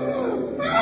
Oh,